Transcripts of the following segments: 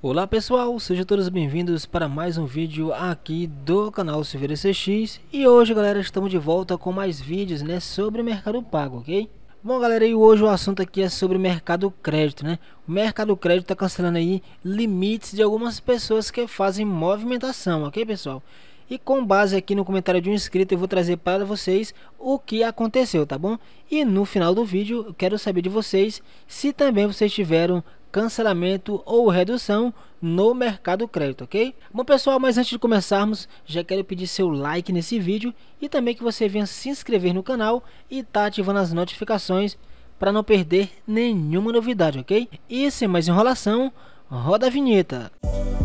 Olá pessoal, sejam todos bem-vindos para mais um vídeo aqui do canal Silveira CX E hoje galera, estamos de volta com mais vídeos né, sobre o Mercado Pago, ok? Bom galera, e hoje o assunto aqui é sobre o Mercado Crédito, né? O Mercado Crédito está cancelando aí limites de algumas pessoas que fazem movimentação, ok pessoal? E com base aqui no comentário de um inscrito eu vou trazer para vocês o que aconteceu, tá bom? E no final do vídeo eu quero saber de vocês se também vocês tiveram cancelamento ou redução no mercado crédito, ok? Bom pessoal, mas antes de começarmos, já quero pedir seu like nesse vídeo e também que você venha se inscrever no canal e tá ativando as notificações para não perder nenhuma novidade, ok? E sem mais enrolação, roda a vinheta. Música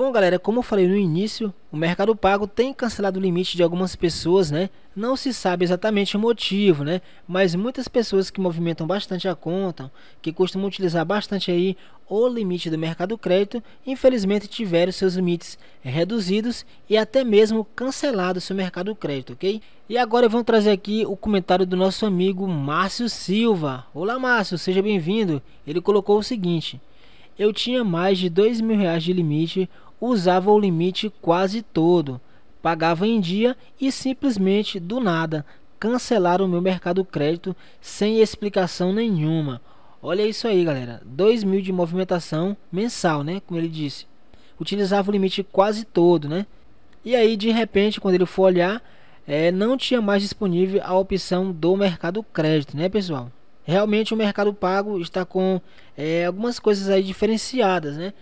Bom galera, como eu falei no início, o Mercado Pago tem cancelado o limite de algumas pessoas, né? Não se sabe exatamente o motivo, né? Mas muitas pessoas que movimentam bastante a conta, que costumam utilizar bastante aí o limite do Mercado Crédito, infelizmente tiveram seus limites reduzidos e até mesmo cancelado seu Mercado Crédito, ok? E agora vamos trazer aqui o comentário do nosso amigo Márcio Silva. Olá Márcio, seja bem-vindo. Ele colocou o seguinte... Eu tinha mais de dois mil reais de limite usava o limite quase todo, pagava em dia e simplesmente do nada cancelaram o meu mercado crédito sem explicação nenhuma. Olha isso aí, galera. 2 mil de movimentação mensal, né? Como ele disse. Utilizava o limite quase todo, né? E aí, de repente, quando ele for olhar, é, não tinha mais disponível a opção do mercado crédito, né, pessoal? Realmente o mercado pago está com é, algumas coisas aí diferenciadas, né?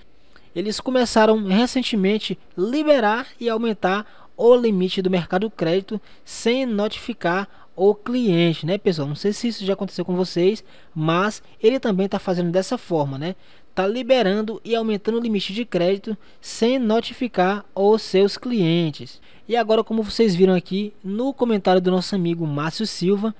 Eles começaram recentemente liberar e aumentar o limite do mercado crédito sem notificar o cliente, né, pessoal? Não sei se isso já aconteceu com vocês, mas ele também está fazendo dessa forma, né? Está liberando e aumentando o limite de crédito sem notificar os seus clientes. E agora, como vocês viram aqui no comentário do nosso amigo Márcio Silva,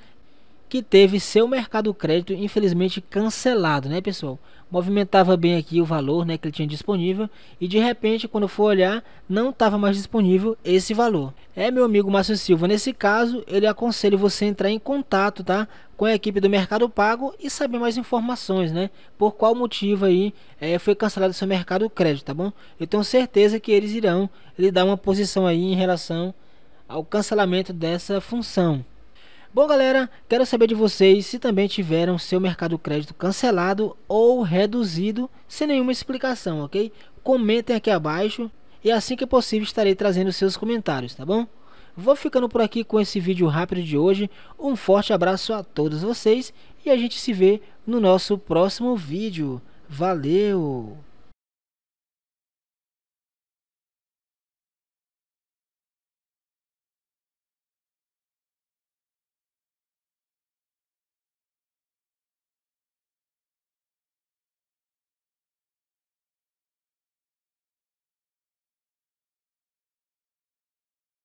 que teve seu mercado crédito infelizmente cancelado, né, pessoal? Movimentava bem aqui o valor, né, que ele tinha disponível e de repente, quando for olhar, não estava mais disponível esse valor. É, meu amigo Márcio Silva, nesse caso, ele aconselha você entrar em contato, tá, com a equipe do Mercado Pago e saber mais informações, né? Por qual motivo aí é, foi cancelado seu mercado crédito, tá bom? Eu tenho certeza que eles irão lhe dar uma posição aí em relação ao cancelamento dessa função. Bom galera, quero saber de vocês se também tiveram seu mercado crédito cancelado ou reduzido sem nenhuma explicação, ok? Comentem aqui abaixo e assim que possível estarei trazendo seus comentários, tá bom? Vou ficando por aqui com esse vídeo rápido de hoje. Um forte abraço a todos vocês e a gente se vê no nosso próximo vídeo. Valeu!